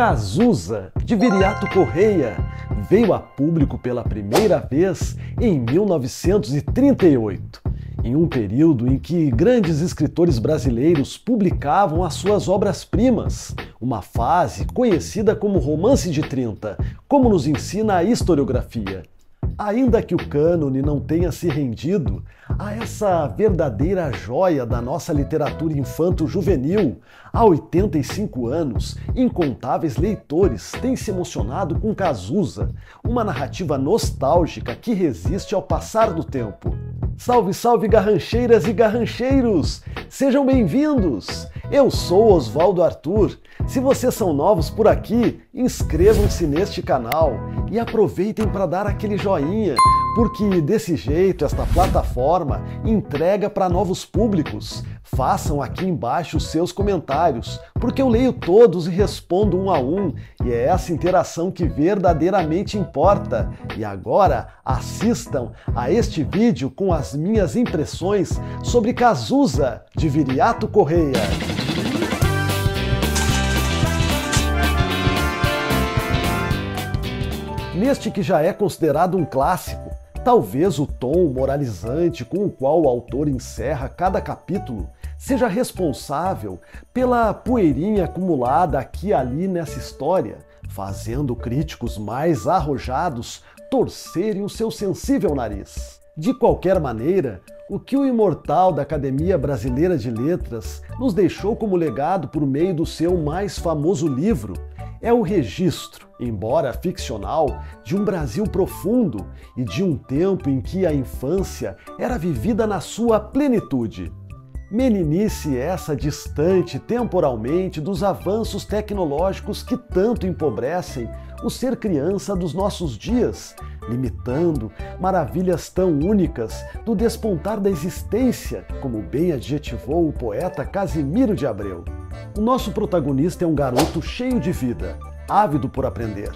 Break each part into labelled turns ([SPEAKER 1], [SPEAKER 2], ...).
[SPEAKER 1] Cazuza, de Viriato Correia, veio a público pela primeira vez em 1938, em um período em que grandes escritores brasileiros publicavam as suas obras-primas, uma fase conhecida como romance de 30, como nos ensina a historiografia. Ainda que o cânone não tenha se rendido a essa verdadeira joia da nossa literatura infanto-juvenil, há 85 anos, incontáveis leitores têm se emocionado com Cazuza, uma narrativa nostálgica que resiste ao passar do tempo. Salve, salve, garrancheiras e garrancheiros! Sejam bem-vindos! Eu sou Oswaldo Arthur. Se vocês são novos por aqui, inscrevam-se neste canal e aproveitem para dar aquele joinha, porque desse jeito esta plataforma entrega para novos públicos. Façam aqui embaixo os seus comentários, porque eu leio todos e respondo um a um, e é essa interação que verdadeiramente importa. E agora assistam a este vídeo com as minhas impressões sobre Cazuza de Viriato Correia. Neste que já é considerado um clássico, talvez o tom moralizante com o qual o autor encerra cada capítulo seja responsável pela poeirinha acumulada aqui e ali nessa história, fazendo críticos mais arrojados torcerem o seu sensível nariz. De qualquer maneira, o que o imortal da Academia Brasileira de Letras nos deixou como legado por meio do seu mais famoso livro é o registro, embora ficcional, de um Brasil profundo e de um tempo em que a infância era vivida na sua plenitude. Meninice essa distante temporalmente dos avanços tecnológicos que tanto empobrecem o ser criança dos nossos dias, limitando maravilhas tão únicas do despontar da existência, como bem adjetivou o poeta Casimiro de Abreu. O nosso protagonista é um garoto cheio de vida, ávido por aprender.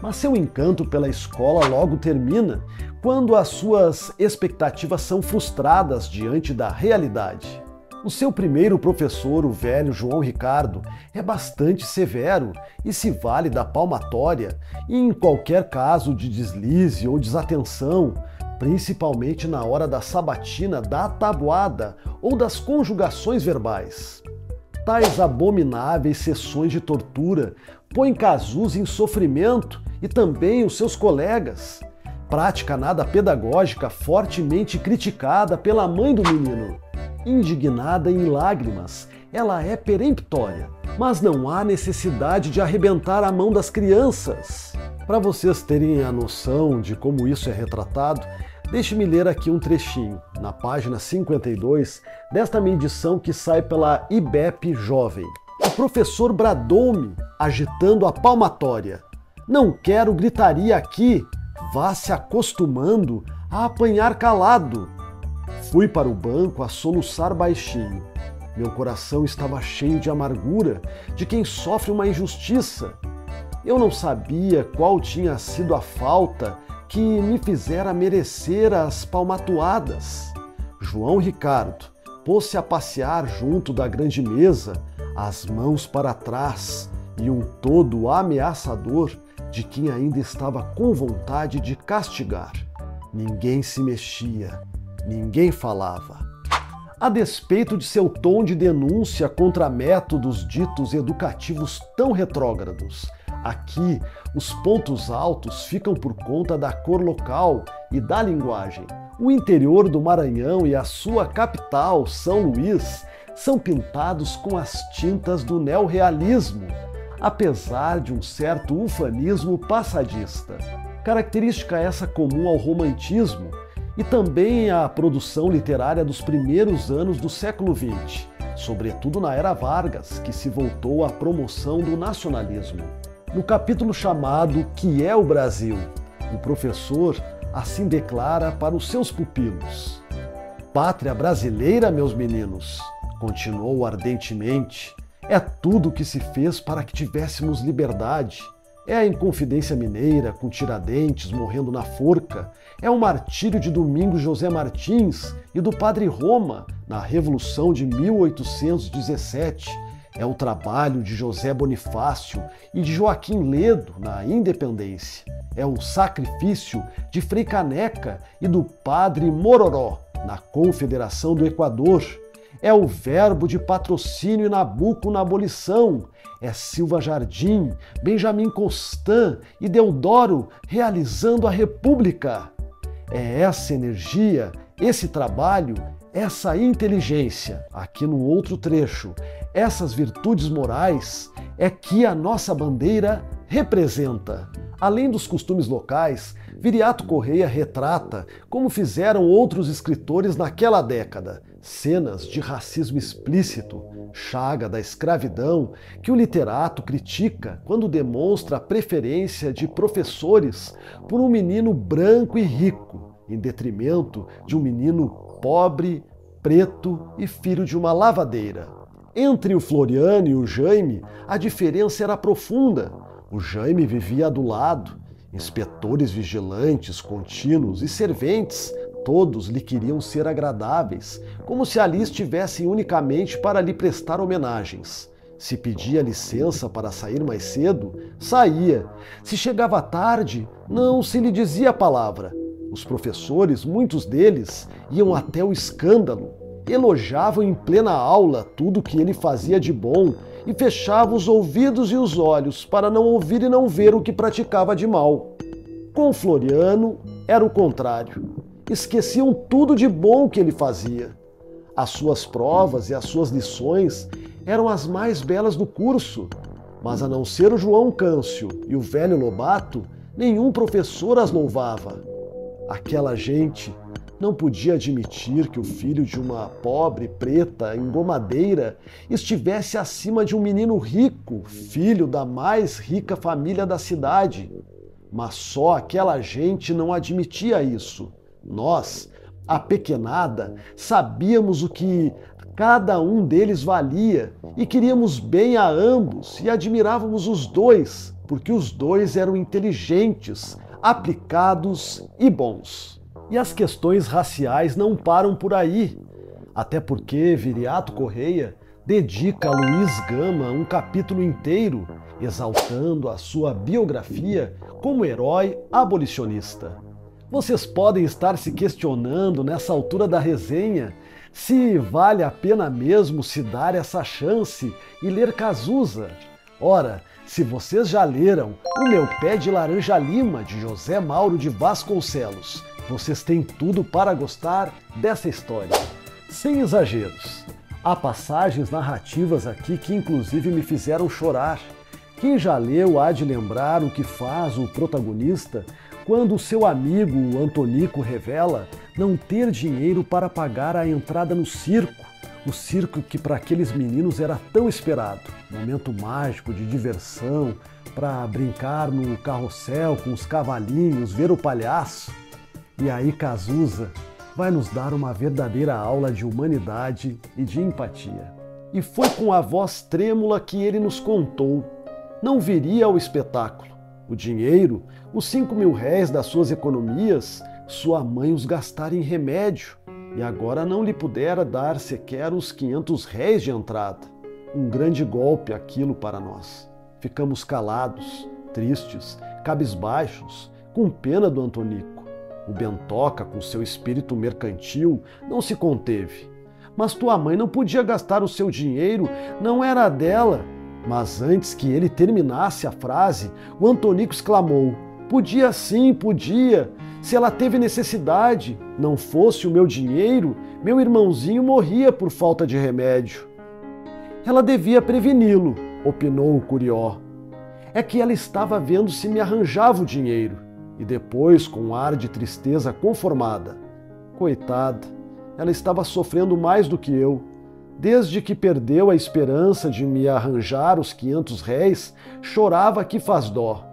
[SPEAKER 1] Mas seu encanto pela escola logo termina quando as suas expectativas são frustradas diante da realidade. O seu primeiro professor, o velho João Ricardo, é bastante severo e se vale da palmatória e em qualquer caso de deslize ou desatenção, principalmente na hora da sabatina da tabuada ou das conjugações verbais. Tais abomináveis sessões de tortura põem Cazuza em sofrimento e também os seus colegas. Prática nada pedagógica fortemente criticada pela mãe do menino indignada em lágrimas. Ela é peremptória, mas não há necessidade de arrebentar a mão das crianças. Para vocês terem a noção de como isso é retratado, deixe-me ler aqui um trechinho, na página 52 desta medição que sai pela IBEP Jovem. O professor bradou-me, agitando a palmatória. Não quero gritaria aqui, vá se acostumando a apanhar calado. Fui para o banco a soluçar baixinho. Meu coração estava cheio de amargura de quem sofre uma injustiça. Eu não sabia qual tinha sido a falta que me fizera merecer as palmatoadas. João Ricardo pôs-se a passear junto da grande mesa, as mãos para trás e um todo ameaçador de quem ainda estava com vontade de castigar. Ninguém se mexia, Ninguém falava. A despeito de seu tom de denúncia contra métodos ditos educativos tão retrógrados, aqui os pontos altos ficam por conta da cor local e da linguagem. O interior do Maranhão e a sua capital, São Luís, são pintados com as tintas do neorrealismo, apesar de um certo ufanismo passadista. Característica essa comum ao romantismo, e também a produção literária dos primeiros anos do século XX, sobretudo na era Vargas, que se voltou à promoção do nacionalismo. No capítulo chamado Que é o Brasil, o professor assim declara para os seus pupilos: Pátria brasileira, meus meninos, continuou ardentemente, é tudo o que se fez para que tivéssemos liberdade é a Inconfidência Mineira, com Tiradentes morrendo na forca. É o martírio de Domingos José Martins e do Padre Roma, na Revolução de 1817. É o trabalho de José Bonifácio e de Joaquim Ledo na Independência. É o sacrifício de Frei Caneca e do Padre Mororó na Confederação do Equador. É o verbo de patrocínio e Nabuco na abolição. É Silva Jardim, Benjamin Constant e Deodoro realizando a República. É essa energia, esse trabalho, essa inteligência, aqui no outro trecho, essas virtudes morais é que a nossa bandeira representa. Além dos costumes locais, Viriato Correia retrata, como fizeram outros escritores naquela década, cenas de racismo explícito, chaga da escravidão, que o literato critica quando demonstra a preferência de professores por um menino branco e rico, em detrimento de um menino pobre, preto e filho de uma lavadeira. Entre o Floriano e o Jaime, a diferença era profunda. O Jaime vivia do lado, inspetores vigilantes contínuos e serventes, todos lhe queriam ser agradáveis, como se ali estivessem unicamente para lhe prestar homenagens. Se pedia licença para sair mais cedo, saía. Se chegava tarde, não se lhe dizia a palavra. Os professores, muitos deles, iam até o escândalo, elogiavam em plena aula tudo o que ele fazia de bom e fechavam os ouvidos e os olhos para não ouvir e não ver o que praticava de mal. Com Floriano era o contrário. Esqueciam tudo de bom que ele fazia. As suas provas e as suas lições eram as mais belas do curso, mas a não ser o João Câncio e o velho Lobato, nenhum professor as louvava. Aquela gente não podia admitir que o filho de uma pobre preta engomadeira estivesse acima de um menino rico, filho da mais rica família da cidade. Mas só aquela gente não admitia isso. Nós, a pequenada, sabíamos o que cada um deles valia e queríamos bem a ambos e admirávamos os dois, porque os dois eram inteligentes, aplicados e bons. E as questões raciais não param por aí, até porque Viriato Correia dedica a Luiz Gama um capítulo inteiro exaltando a sua biografia como herói abolicionista. Vocês podem estar se questionando nessa altura da resenha se vale a pena mesmo se dar essa chance e ler Cazuza. Ora, se vocês já leram O Meu Pé de Laranja Lima, de José Mauro de Vasconcelos, vocês têm tudo para gostar dessa história. Sem exageros. Há passagens narrativas aqui que inclusive me fizeram chorar. Quem já leu há de lembrar o que faz o protagonista quando seu amigo Antonico revela não ter dinheiro para pagar a entrada no circo, o circo que para aqueles meninos era tão esperado. Momento mágico de diversão, para brincar no carrossel com os cavalinhos, ver o palhaço. E aí Cazuza vai nos dar uma verdadeira aula de humanidade e de empatia. E foi com a voz trêmula que ele nos contou. Não viria ao espetáculo. O dinheiro, os cinco mil réis das suas economias, sua mãe os gastara em remédio e agora não lhe pudera dar sequer os quinhentos réis de entrada. Um grande golpe aquilo para nós. Ficamos calados, tristes, cabisbaixos, com pena do Antonico. O Bentoca, com seu espírito mercantil, não se conteve. Mas tua mãe não podia gastar o seu dinheiro, não era dela. Mas antes que ele terminasse a frase, o Antonico exclamou: Podia sim, podia. Se ela teve necessidade, não fosse o meu dinheiro, meu irmãozinho morria por falta de remédio. Ela devia preveni-lo, opinou o Curió. É que ela estava vendo se me arranjava o dinheiro e depois, com um ar de tristeza conformada. Coitada, ela estava sofrendo mais do que eu. Desde que perdeu a esperança de me arranjar os quinhentos réis, chorava que faz dó.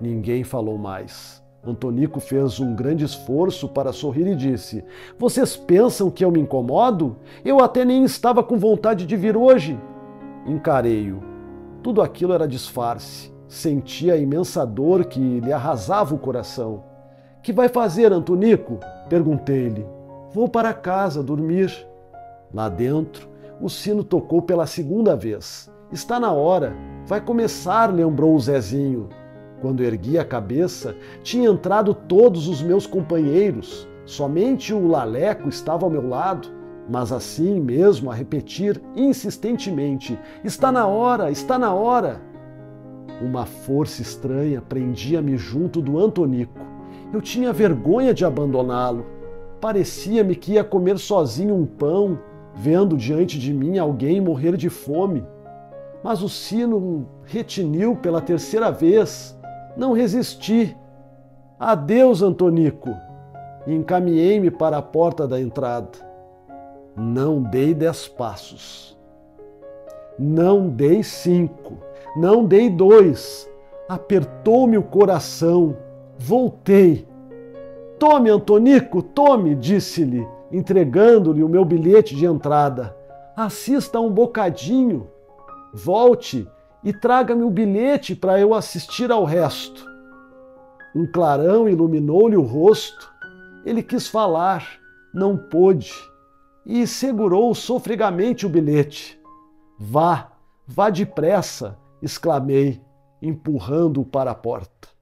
[SPEAKER 1] Ninguém falou mais. Antonico fez um grande esforço para sorrir e disse: Vocês pensam que eu me incomodo? Eu até nem estava com vontade de vir hoje. Encarei-o. Tudo aquilo era disfarce. Sentia a imensa dor que lhe arrasava o coração. Que vai fazer, Antonico? Perguntei-lhe. Vou para casa dormir. Lá dentro, o sino tocou pela segunda vez. está na hora, vai começar, lembrou o Zezinho. Quando ergui a cabeça, tinha entrado todos os meus companheiros, somente o Laleco estava ao meu lado, mas assim mesmo a repetir insistentemente: Está na hora, está na hora. Uma força estranha prendia-me junto do Antonico. Eu tinha vergonha de abandoná-lo. Parecia-me que ia comer sozinho um pão, vendo diante de mim alguém morrer de fome. Mas o sino retiniu pela terceira vez. Não resisti. Adeus, Antonico. E encaminhei-me para a porta da entrada. Não dei dez passos. Não dei cinco. Não dei dois. Apertou-me o coração. Voltei. Tome, Antonico, tome, disse-lhe, entregando-lhe o meu bilhete de entrada. Assista um bocadinho. Volte e traga-me o bilhete para eu assistir ao resto. Um clarão iluminou-lhe o rosto. Ele quis falar, não pôde, e segurou sofregamente o bilhete. Vá, vá depressa, exclamei, empurrando-o para a porta.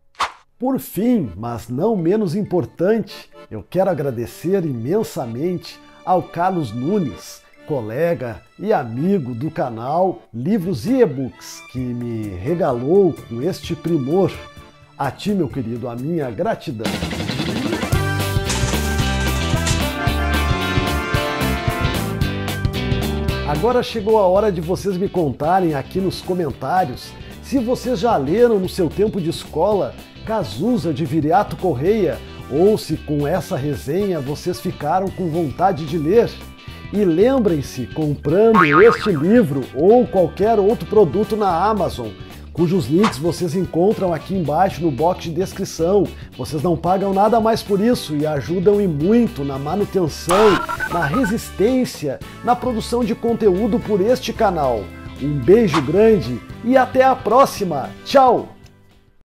[SPEAKER 1] Por fim, mas não menos importante, eu quero agradecer imensamente ao Carlos Nunes, colega e amigo do canal Livros e E-Books, que me regalou com este primor. A ti, meu querido, a minha gratidão. Agora chegou a hora de vocês me contarem aqui nos comentários se vocês já leram no seu tempo de escola Cazuza de Viriato Correia ou se com essa resenha vocês ficaram com vontade de ler. E lembrem-se, comprando este livro ou qualquer outro produto na Amazon, cujos links vocês encontram aqui embaixo no box de descrição. Vocês não pagam nada mais por isso e ajudam e muito na manutenção, na resistência, na produção de conteúdo por este canal. Um beijo grande e até a próxima. Tchau!